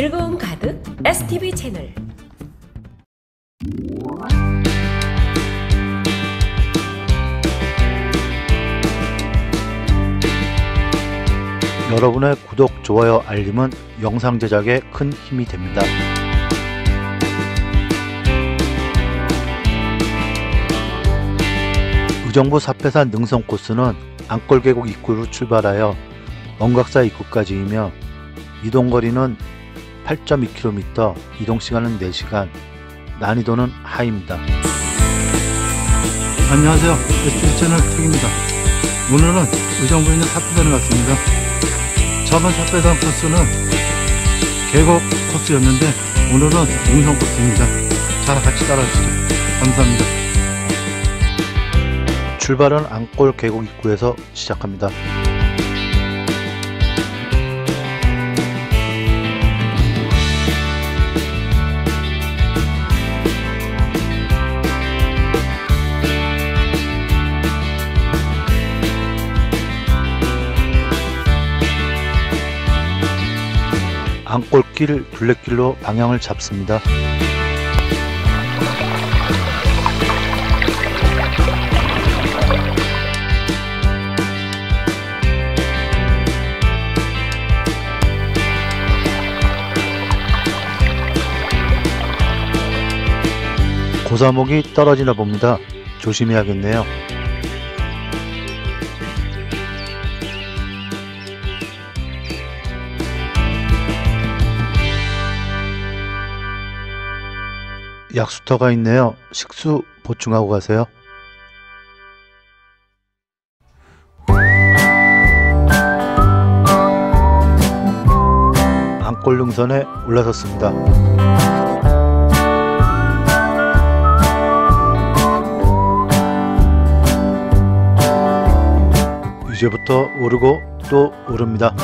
즐거움 가득 STV 채널 여러분의 구독, 좋아요, 알림은 영상 제작에 큰 힘이 됩니다. 의정부 사패산 능선 코스는 안골계곡 입구로 출발하여 원각사 입구까지이며 이동거리는 8.2km, 이동시간은 4시간, 난이도는 하입니다. 안녕하세요. STV 채널 택입니다. 오늘은 의정부에 있는 사패산에 왔습니다. 저번 사패산 코스는 계곡 코스였는데 오늘은 능선 코스입니다. 자, 같이 따라주시죠. 감사합니다. 출발은 안골 계곡 입구에서 시작합니다. 안골길 둘레길로 방향을 잡습니다. 고사목이 떨어지나 봅니다. 조심해야겠네요. 약수터가 있네요. 식수 보충하고 가세요. 안골능선에 올라섰습니다. 이제부터 오르고 또 오릅니다.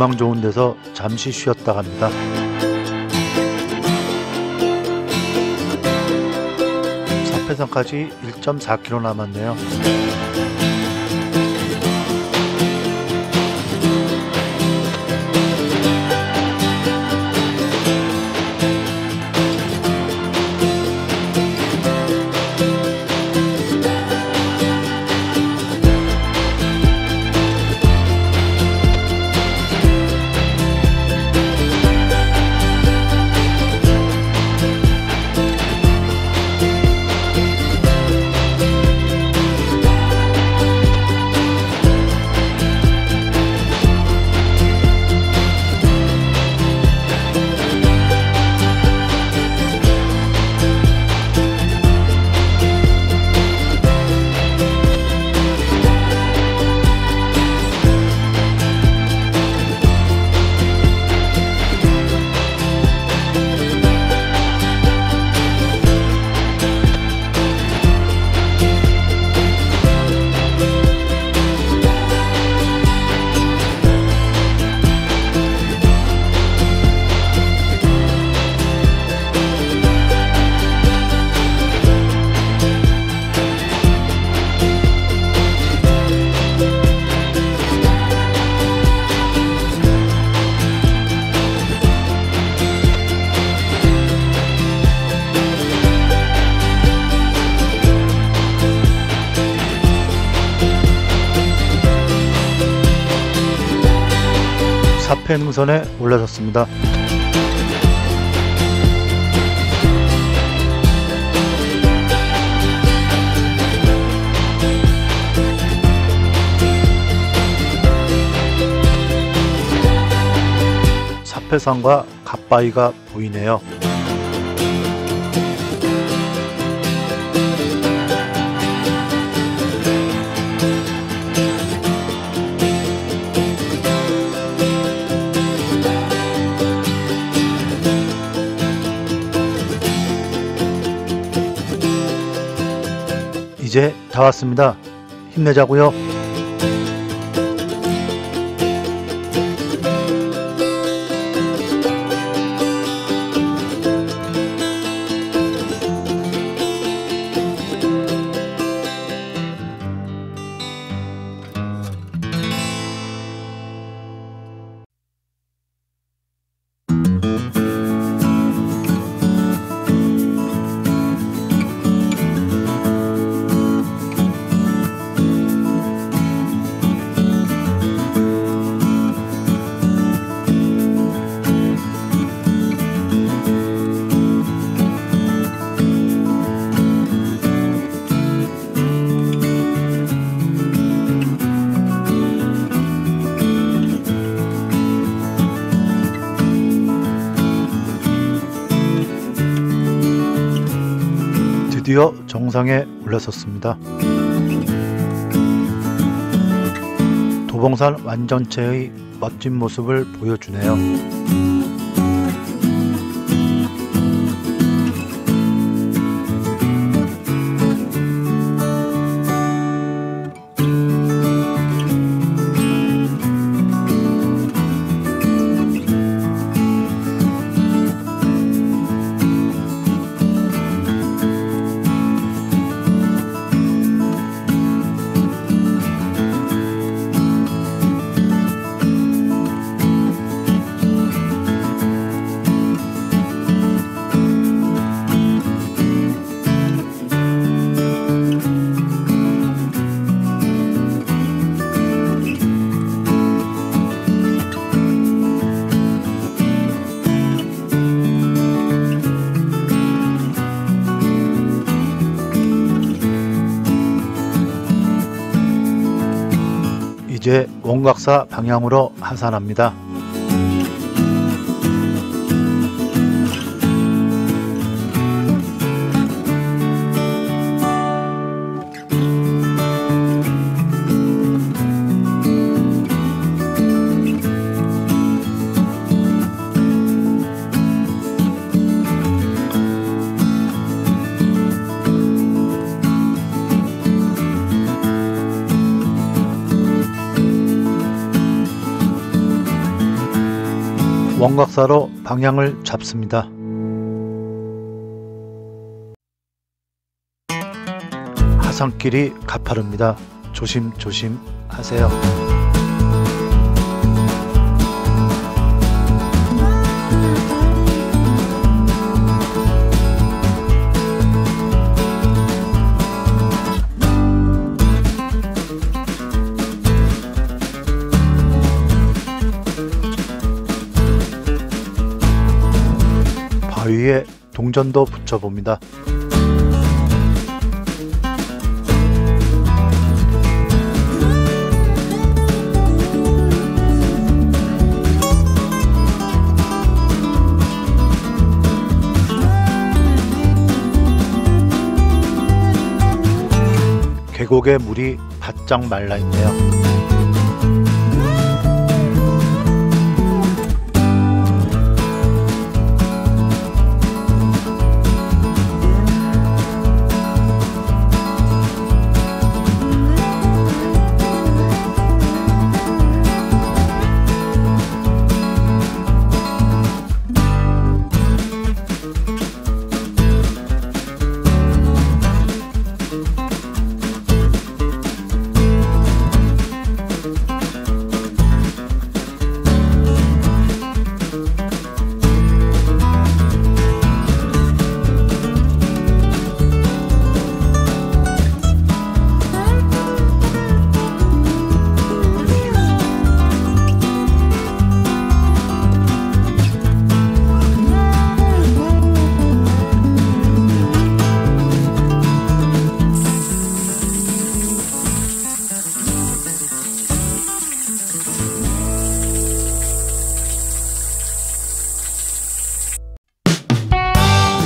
전망 좋은 데서 잠시 쉬었다 갑니다. 사패산까지 1.4km 남았네요. 사패 능선에 올라섰습니다. 사패산과 갓바위가 보이네요. 다 왔습니다. 힘내자고요. 드디어 정상에 올라섰습니다. 도봉산 완전체의 멋진 모습을 보여주네요. 제 원각사 방향으로 하산합니다. 원각사로 방향을 잡습니다. 하산길이 가파릅니다. 조심조심 하세요. 바위에 동전도 붙여봅니다. 계곡의 물이 바짝 말라 있네요.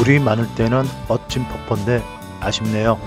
물이 많을 때는 멋진 폭포인데 아쉽네요.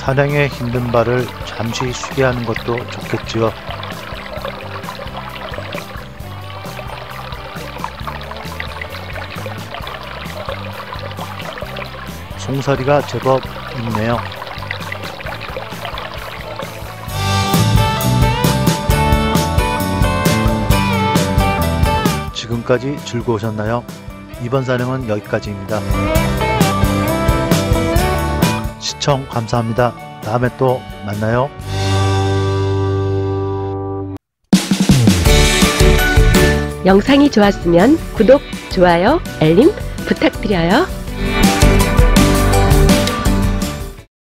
사냥의 힘든 발을 잠시 쉬게 하는 것도 좋겠지요. 송사리가 제법 있네요. 지금까지 즐거우셨나요? 이번 사령은 여기까지입니다. 시청 감사합니다. 다음에 또 만나요. 영상이 좋았으면 구독, 좋아요, 알림 부탁드려요.